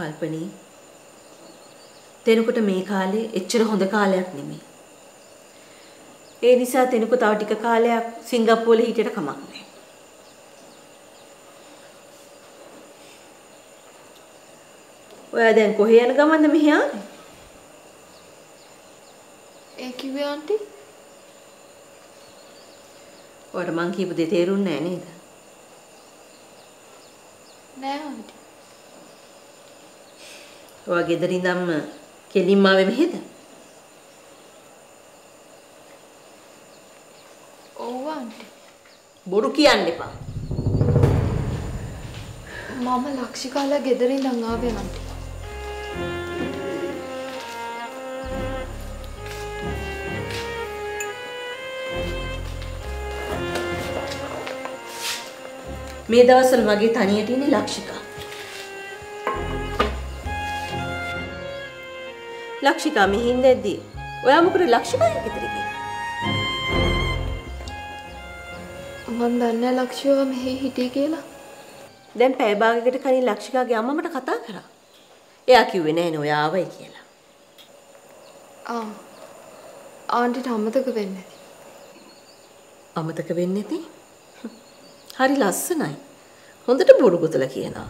කල්පනී තෙනකොට මේ කාලේ එච්චර හොඳ කාලයක් නෙමෙයි. ඒ නිසා තෙනක තව ටික කාලයක් සිංගප්පූරුවේ හිටියට කමක් නැහැ. ඔයා දැන් කොහේ යන ගමන්ද මෙහි ආවේ? ඒ කිව්වේ ආන්ටි ඔයාට මං කියපු දේ තේරුන්නේ නැහැ නේද? නෑ ආන්ටි. ඔයා ගෙදර ඉඳන්ම කෙලින්ම ආවේ මෙහෙද? ඔව් ආන්ටි. බොරු කියන්න එපා. මම ලක්ෂිකාලා ගෙදර ඉඳන් ආවේ ආන්ටි. මේ දවස්වල මගේ තනියට ඉන්නේ ලක්ෂිකා. ලක්ෂිකා මෙහින් දැද්දි ඔයා මොකද ලක්ෂිකාගේ ගෙදර ගියේ? මන් දන්නේ ලක්ෂියව මෙහි හිටියේ කියලා. දැන් පැය භාගයකට කලින් ලක්ෂිකාගේ අම්මා මට කතා කරා. එයා කිව්වේ නෑනේ ඔයා ආවයි කියලා. ආ. ආන්ටිට අමතක වෙන්නේ. අමතක වෙන්නේ නැති. හරි ලස්සනයි. හොඳට බොරු ගොතලා කියනවා.